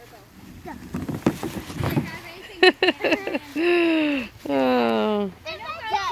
Or both. Yeah.